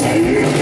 Haus.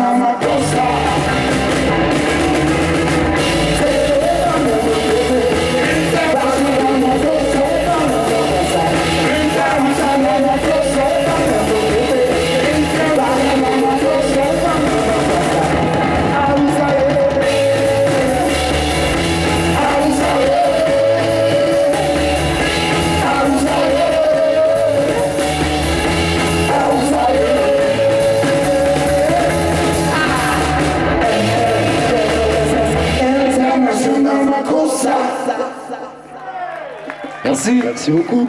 Mama. Merci. Merci beaucoup.